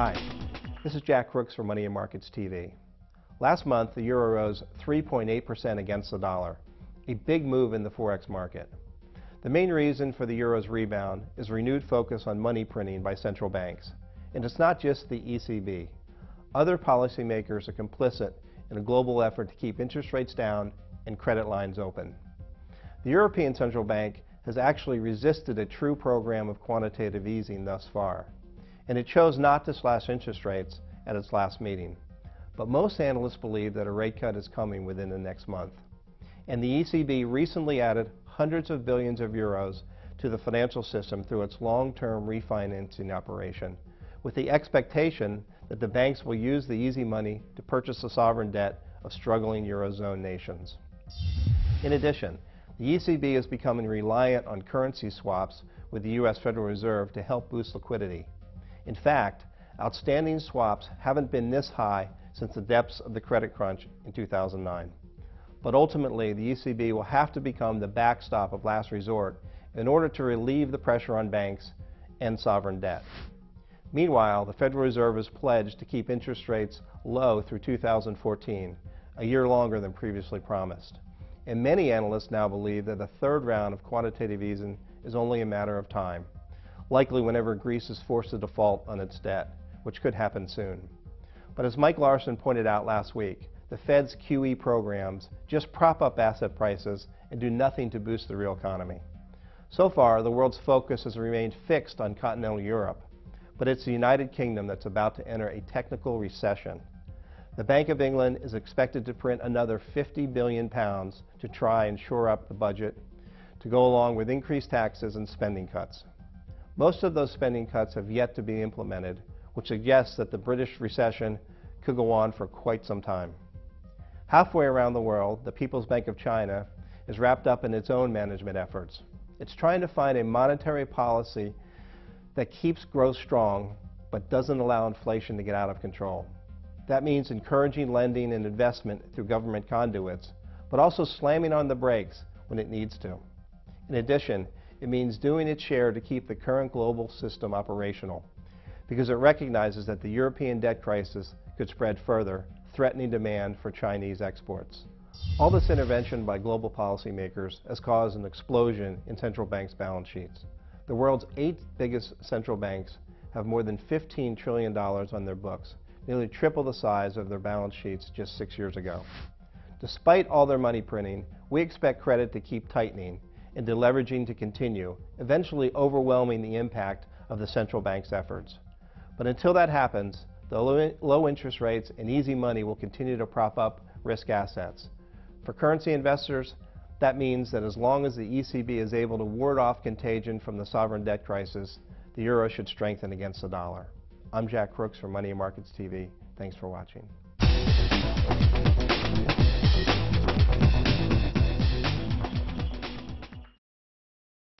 Hi, this is Jack Crooks for Money and Markets TV. Last month, the euro rose 3.8% against the dollar, a big move in the forex market. The main reason for the euro's rebound is renewed focus on money printing by central banks. And it's not just the ECB. Other policymakers are complicit in a global effort to keep interest rates down and credit lines open. The European Central Bank has actually resisted a true program of quantitative easing thus far and it chose not to slash interest rates at its last meeting. But most analysts believe that a rate cut is coming within the next month. And the ECB recently added hundreds of billions of euros to the financial system through its long-term refinancing operation, with the expectation that the banks will use the easy money to purchase the sovereign debt of struggling Eurozone nations. In addition, the ECB is becoming reliant on currency swaps with the U.S. Federal Reserve to help boost liquidity. In fact, outstanding swaps haven't been this high since the depths of the credit crunch in 2009. But ultimately, the ECB will have to become the backstop of last resort in order to relieve the pressure on banks and sovereign debt. Meanwhile, the Federal Reserve has pledged to keep interest rates low through 2014, a year longer than previously promised. And many analysts now believe that a third round of quantitative easing is only a matter of time likely whenever Greece is forced to default on its debt, which could happen soon. But as Mike Larson pointed out last week, the Fed's QE programs just prop up asset prices and do nothing to boost the real economy. So far, the world's focus has remained fixed on continental Europe, but it's the United Kingdom that's about to enter a technical recession. The Bank of England is expected to print another 50 billion pounds to try and shore up the budget to go along with increased taxes and spending cuts. Most of those spending cuts have yet to be implemented, which suggests that the British recession could go on for quite some time. Halfway around the world, the People's Bank of China is wrapped up in its own management efforts. It's trying to find a monetary policy that keeps growth strong but doesn't allow inflation to get out of control. That means encouraging lending and investment through government conduits, but also slamming on the brakes when it needs to. In addition, it means doing its share to keep the current global system operational because it recognizes that the European debt crisis could spread further, threatening demand for Chinese exports. All this intervention by global policymakers has caused an explosion in central banks' balance sheets. The world's eight biggest central banks have more than $15 trillion on their books, nearly triple the size of their balance sheets just six years ago. Despite all their money printing, we expect credit to keep tightening and deleveraging to continue, eventually overwhelming the impact of the central bank's efforts. But until that happens, the low interest rates and easy money will continue to prop up risk assets. For currency investors, that means that as long as the ECB is able to ward off contagion from the sovereign debt crisis, the euro should strengthen against the dollar. I'm Jack Crooks from Money and Markets TV. Thanks for watching.